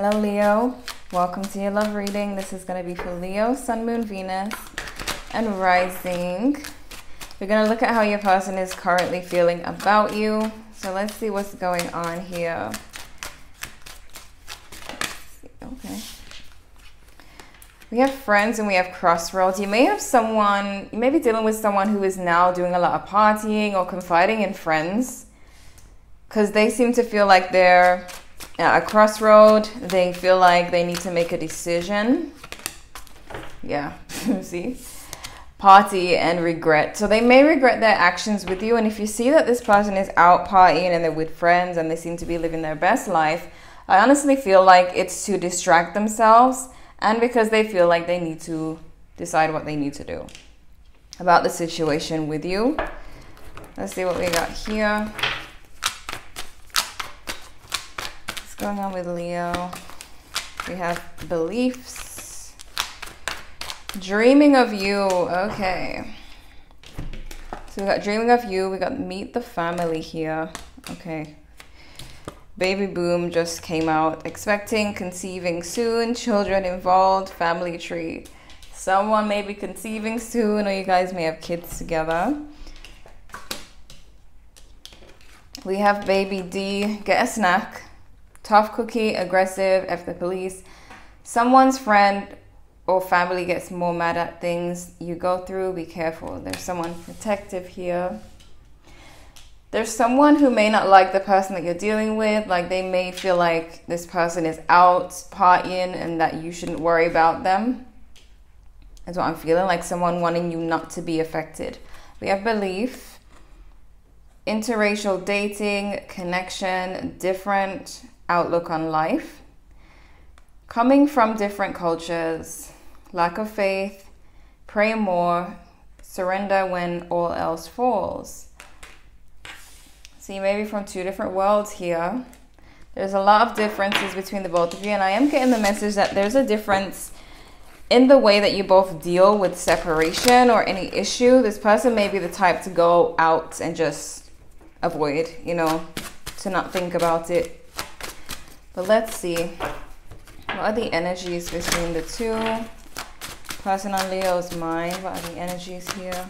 Hello, Leo. Welcome to your love reading. This is going to be for Leo, Sun, Moon, Venus, and Rising. We're going to look at how your person is currently feeling about you. So let's see what's going on here. Okay. We have friends and we have crossroads. You may have someone, you may be dealing with someone who is now doing a lot of partying or confiding in friends because they seem to feel like they're a crossroad. They feel like they need to make a decision. Yeah, see? Party and regret. So they may regret their actions with you. And if you see that this person is out partying and they're with friends and they seem to be living their best life, I honestly feel like it's to distract themselves and because they feel like they need to decide what they need to do about the situation with you. Let's see what we got here. Going on with Leo? We have beliefs. Dreaming of you. Okay. So we got dreaming of you. We got meet the family here. Okay. Baby boom just came out. Expecting, conceiving soon. Children involved. Family tree. Someone may be conceiving soon, or you guys may have kids together. We have baby D. Get a snack tough cookie, aggressive, F the police. Someone's friend or family gets more mad at things you go through, be careful. There's someone protective here. There's someone who may not like the person that you're dealing with. Like they may feel like this person is out partying and that you shouldn't worry about them. That's what I'm feeling. Like someone wanting you not to be affected. We have belief, interracial dating, connection, different outlook on life. Coming from different cultures, lack of faith, pray more, surrender when all else falls. See, maybe from two different worlds here. There's a lot of differences between the both of you, and I am getting the message that there's a difference in the way that you both deal with separation or any issue. This person may be the type to go out and just avoid, you know, to not think about it but let's see. What are the energies between the two? Person on Leo's mind. What are the energies here?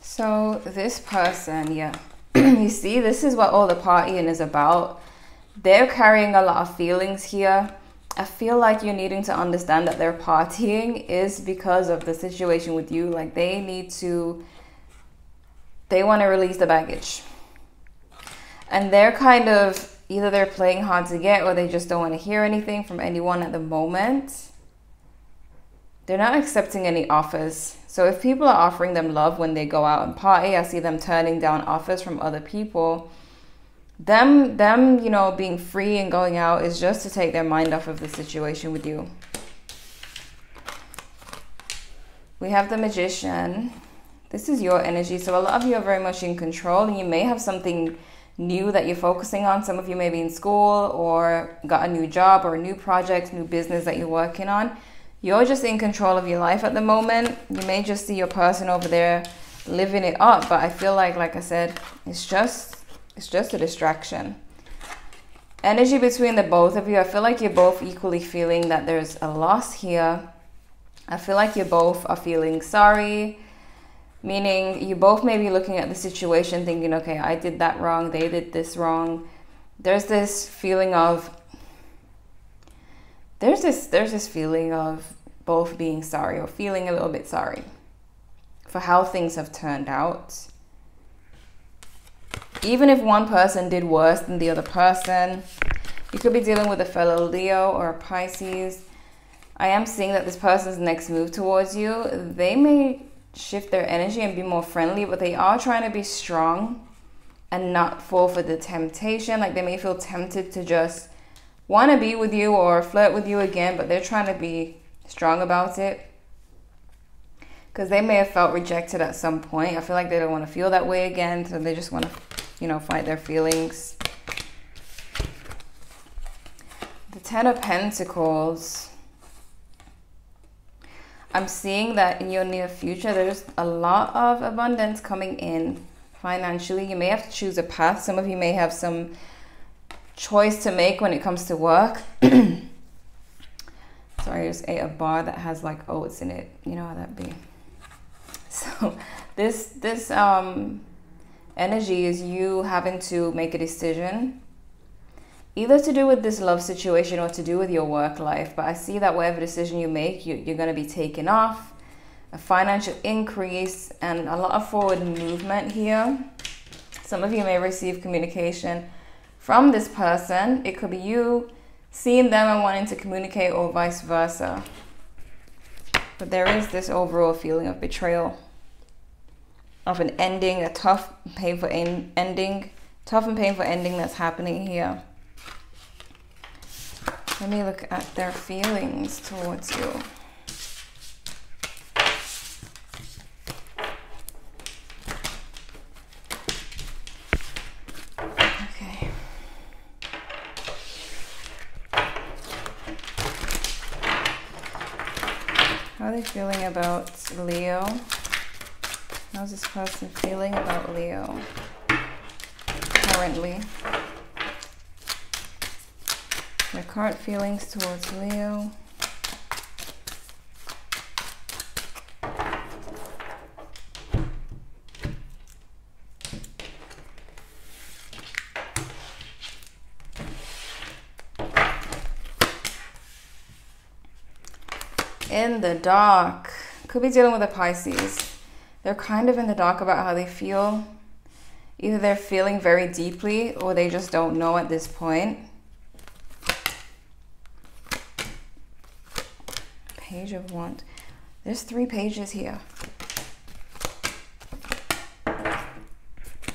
So this person, yeah, you see, this is what all the partying is about. They're carrying a lot of feelings here I feel like you're needing to understand that their partying is because of the situation with you. Like they need to, they want to release the baggage. And they're kind of either they're playing hard to get or they just don't want to hear anything from anyone at the moment. They're not accepting any offers. So if people are offering them love when they go out and party, I see them turning down offers from other people them them you know being free and going out is just to take their mind off of the situation with you. We have the magician. This is your energy so a lot of you are very much in control and you may have something new that you're focusing on. Some of you may be in school or got a new job or a new project new business that you're working on. You're just in control of your life at the moment. You may just see your person over there living it up but i feel like like i said it's just it's just a distraction. Energy between the both of you, I feel like you're both equally feeling that there's a loss here. I feel like you both are feeling sorry, meaning you both may be looking at the situation thinking, okay, I did that wrong, they did this wrong. There's this feeling of there's this there's this feeling of both being sorry or feeling a little bit sorry for how things have turned out even if one person did worse than the other person, you could be dealing with a fellow Leo or a Pisces. I am seeing that this person's next move towards you, they may shift their energy and be more friendly, but they are trying to be strong and not fall for the temptation. Like they may feel tempted to just want to be with you or flirt with you again, but they're trying to be strong about it because they may have felt rejected at some point. I feel like they don't want to feel that way again, so they just want to you know, fight their feelings. The Ten of Pentacles. I'm seeing that in your near future, there's a lot of abundance coming in financially. You may have to choose a path. Some of you may have some choice to make when it comes to work. Sorry, I just ate a bar that has like oats in it. You know how that be. So this this um energy is you having to make a decision either to do with this love situation or to do with your work life. But I see that whatever decision you make, you, you're going to be taken off, a financial increase, and a lot of forward movement here. Some of you may receive communication from this person. It could be you seeing them and wanting to communicate, or vice versa. But there is this overall feeling of betrayal, of an ending, a tough, painful ending, tough and painful ending that's happening here. Let me look at their feelings towards you. Okay. How are they feeling about Leo? How's this person feeling about Leo currently? My current feelings towards Leo. In the dark. Could be dealing with a Pisces. They're kind of in the dark about how they feel. Either they're feeling very deeply or they just don't know at this point. Page of Wands. There's three pages here.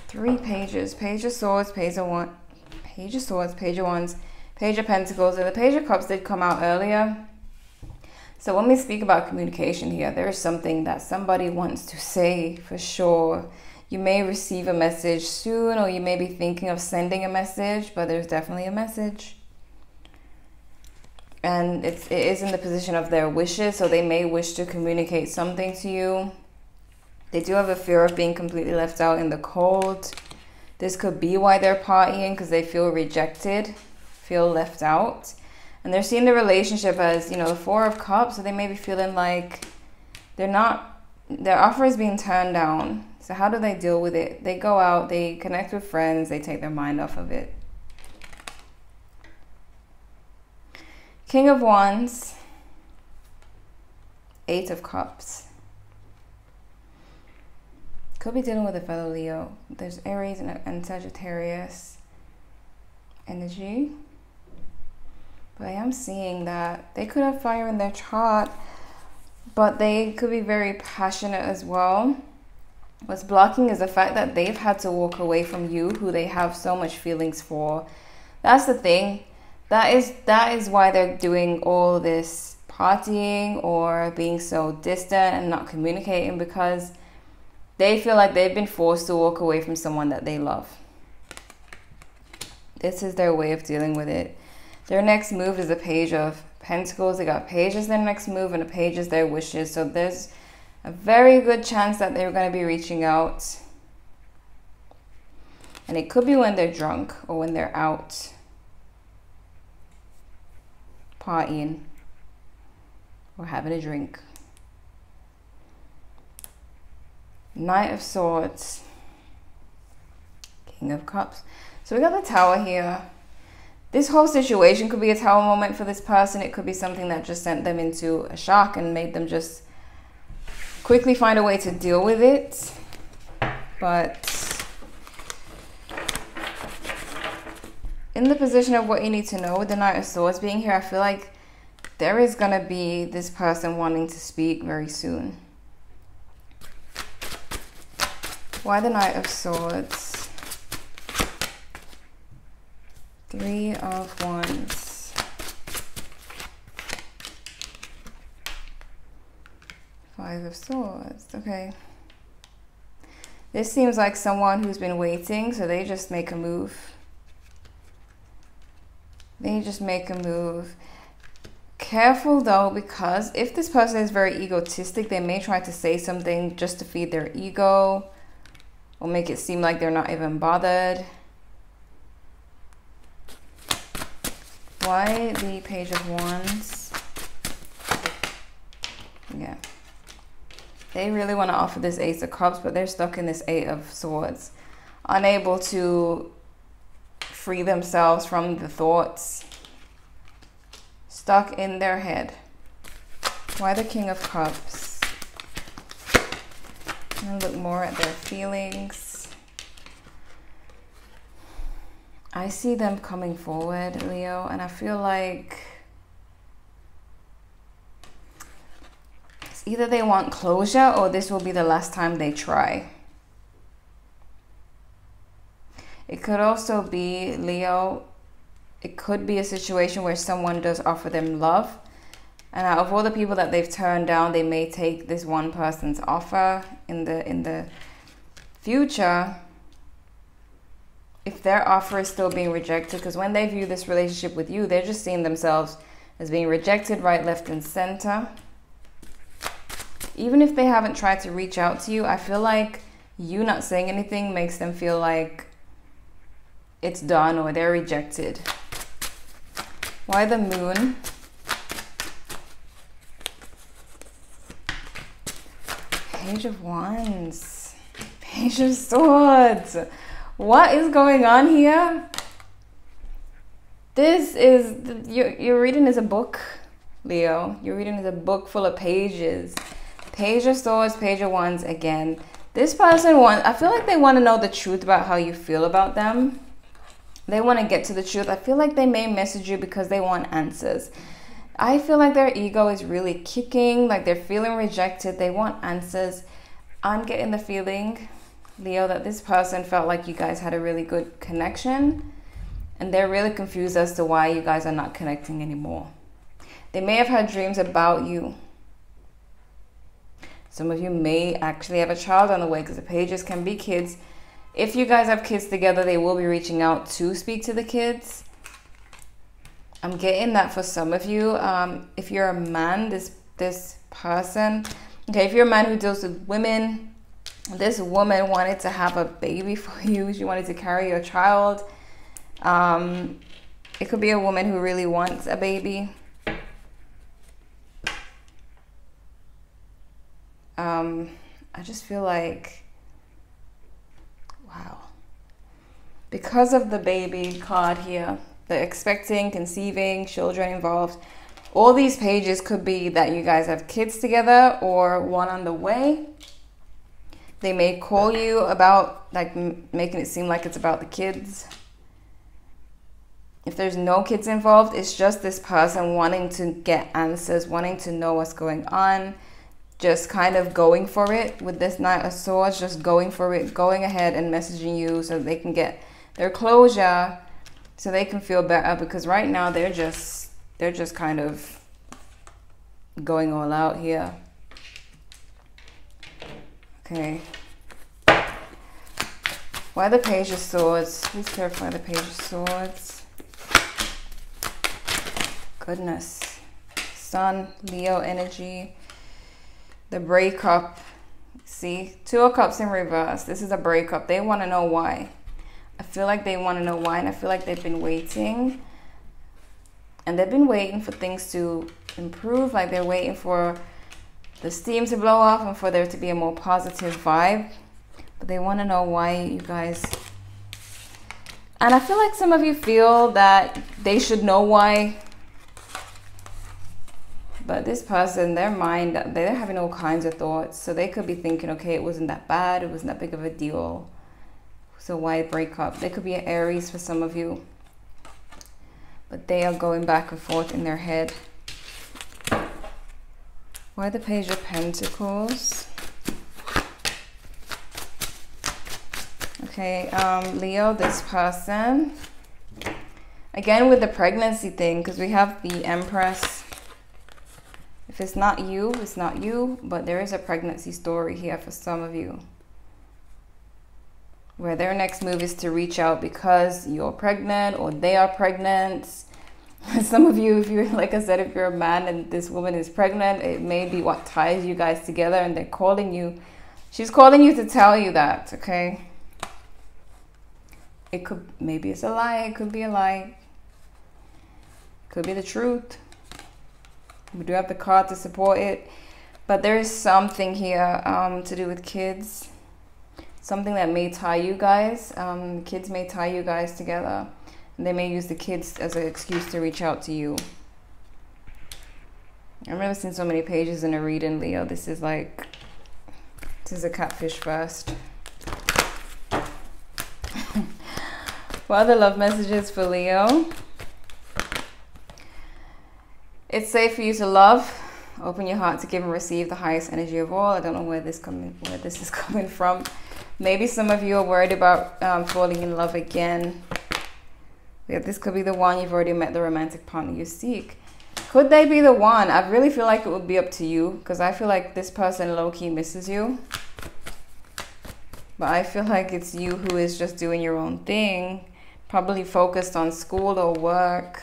Three pages. Page of Swords, Page of Wands, Page of Swords, Page of Wands, Page of Pentacles, and the Page of Cups did come out earlier. So when we speak about communication here, there is something that somebody wants to say for sure. You may receive a message soon, or you may be thinking of sending a message, but there's definitely a message and it's, it is in the position of their wishes, so they may wish to communicate something to you. They do have a fear of being completely left out in the cold. This could be why they're partying because they feel rejected, feel left out. And they're seeing the relationship as, you know, the Four of Cups, so they may be feeling like they're not, their offer is being turned down. So, how do they deal with it? They go out, they connect with friends, they take their mind off of it. King of Wands, Eight of Cups. Could be dealing with a fellow Leo. There's Aries and, and Sagittarius energy. But I am seeing that they could have fire in their chart, but they could be very passionate as well. What's blocking is the fact that they've had to walk away from you, who they have so much feelings for. That's the thing that is that is why they're doing all this partying or being so distant and not communicating because they feel like they've been forced to walk away from someone that they love. This is their way of dealing with it. Their next move is a page of pentacles. They got pages their next move and a page is their wishes. So there's a very good chance that they're going to be reaching out. And it could be when they're drunk or when they're out partying or having a drink. Knight of Swords, King of Cups. So we got the Tower here. This whole situation could be a tower moment for this person. It could be something that just sent them into a shock and made them just quickly find a way to deal with it. But in the position of what you need to know with the Knight of Swords being here, I feel like there is going to be this person wanting to speak very soon. Why the Knight of Swords? Three of Wands. Five of Swords. Okay. This seems like someone who's been waiting, so they just make a move. They just make a move. Careful though, because if this person is very egotistic, they may try to say something just to feed their ego or make it seem like they're not even bothered. Why the Page of Wands? Yeah. They really want to offer this Ace of Cups, but they're stuck in this Eight of Swords. Unable to free themselves from the thoughts stuck in their head. Why the King of Cups? And look more at their feelings. I see them coming forward, Leo, and I feel like either they want closure or this will be the last time they try. It could also be, Leo, it could be a situation where someone does offer them love. And out of all the people that they've turned down, they may take this one person's offer in the in the future. If their offer is still being rejected, because when they view this relationship with you, they're just seeing themselves as being rejected right, left, and center. Even if they haven't tried to reach out to you, I feel like you not saying anything makes them feel like it's done or they're rejected. Why the moon? Page of Wands. Page of Swords. What is going on here? This is, you're, you're reading is a book, Leo. You're reading is a book full of pages. Page of Swords, Page of Wands again. This person wants, I feel like they want to know the truth about how you feel about them they want to get to the truth. I feel like they may message you because they want answers. I feel like their ego is really kicking, like they're feeling rejected. They want answers. I'm getting the feeling, Leo, that this person felt like you guys had a really good connection and they're really confused as to why you guys are not connecting anymore. They may have had dreams about you. Some of you may actually have a child on the way because the pages can be kids if you guys have kids together, they will be reaching out to speak to the kids. I'm getting that for some of you. Um, if you're a man, this this person, okay, if you're a man who deals with women, this woman wanted to have a baby for you. She wanted to carry your child. Um, it could be a woman who really wants a baby. Um, I just feel like Wow. Because of the baby card here, the expecting, conceiving, children involved, all these pages could be that you guys have kids together or one on the way. They may call you about, like, making it seem like it's about the kids. If there's no kids involved, it's just this person wanting to get answers, wanting to know what's going on just kind of going for it with this Knight of Swords, just going for it, going ahead and messaging you so they can get their closure, so they can feel better. Because right now they're just they're just kind of going all out here. Okay. Why the Page of Swords? Please clarify the Page of Swords. Goodness. Sun, Leo energy the breakup. See, two of cups in reverse. This is a breakup. They want to know why. I feel like they want to know why, and I feel like they've been waiting. And they've been waiting for things to improve. Like they're waiting for the steam to blow off and for there to be a more positive vibe. But they want to know why you guys. And I feel like some of you feel that they should know why but this person, their mind, they're having all kinds of thoughts. So they could be thinking, okay, it wasn't that bad. It wasn't that big of a deal. So why break up? They could be an Aries for some of you. But they are going back and forth in their head. Why the Page of Pentacles? Okay, um, Leo, this person. Again, with the pregnancy thing, because we have the Empress if it's not you, it's not you, but there is a pregnancy story here for some of you. Where their next move is to reach out because you're pregnant or they are pregnant. Some of you, if you're, like I said, if you're a man and this woman is pregnant, it may be what ties you guys together and they're calling you. She's calling you to tell you that, okay? It could, maybe it's a lie, it could be a lie. Could be the truth. We do have the card to support it. But there is something here um, to do with kids. Something that may tie you guys. Um, kids may tie you guys together. They may use the kids as an excuse to reach out to you. I've never seen so many pages in a reading, Leo. This is like, this is a catfish first. what are the love messages for Leo? It's safe for you to love. Open your heart to give and receive the highest energy of all. I don't know where this coming, where this is coming from. Maybe some of you are worried about um, falling in love again. Yeah, this could be the one you've already met the romantic partner you seek. Could they be the one? I really feel like it would be up to you because I feel like this person low key misses you. But I feel like it's you who is just doing your own thing, probably focused on school or work.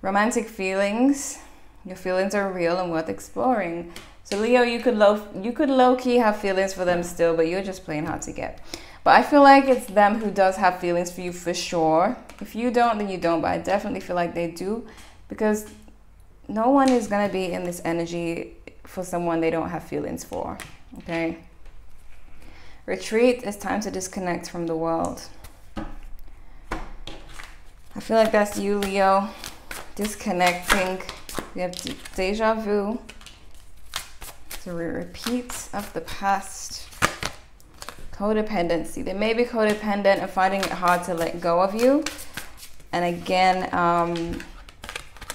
Romantic feelings. Your feelings are real and worth exploring. So Leo, you could low you could low key have feelings for them still, but you're just playing hard to get. But I feel like it's them who does have feelings for you for sure. If you don't, then you don't. But I definitely feel like they do because no one is gonna be in this energy for someone they don't have feelings for. Okay. Retreat. It's time to disconnect from the world. I feel like that's you, Leo. Disconnecting. We have deja vu. So we repeat of the past. Codependency. They may be codependent and finding it hard to let go of you. And again, um,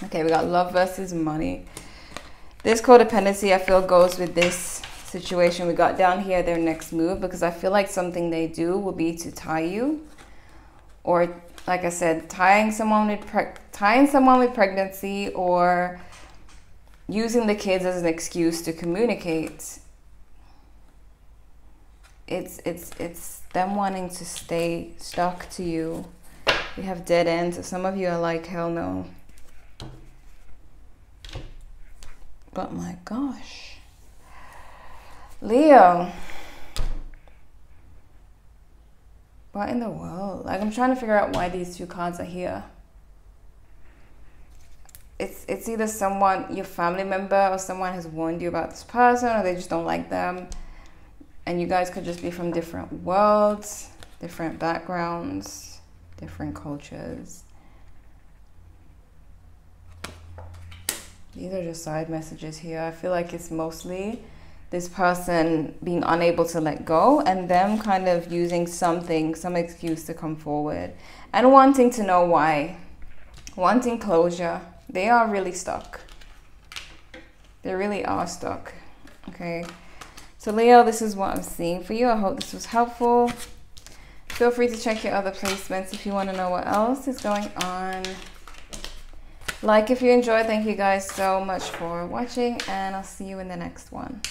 okay, we got love versus money. This codependency, I feel, goes with this situation we got down here, their next move, because I feel like something they do will be to tie you. Or, like I said, tying someone with tying someone with pregnancy or using the kids as an excuse to communicate it's it's it's them wanting to stay stuck to you. You have dead ends. Some of you are like hell no. But my gosh. Leo. What in the world? Like i'm trying to figure out why these two cards are here. It's it's either someone your family member or someone has warned you about this person or they just don't like them and you guys could just be from different worlds different backgrounds different cultures these are just side messages here i feel like it's mostly this person being unable to let go and them kind of using something some excuse to come forward and wanting to know why wanting closure they are really stuck. They really are stuck. Okay. So Leo, this is what I'm seeing for you. I hope this was helpful. Feel free to check your other placements if you want to know what else is going on. Like if you enjoyed. Thank you guys so much for watching and I'll see you in the next one.